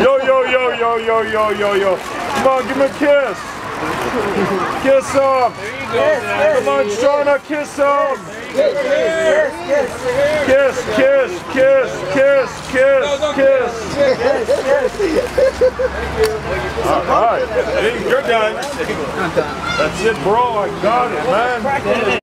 Yo, yo, yo, yo, yo, yo, yo, yo. Come on, give him a kiss. Kiss him. Come on, Shauna, kiss him. Kiss, kiss, kiss, kiss, kiss, kiss. All right. You're done. That's it, bro. I got it, man.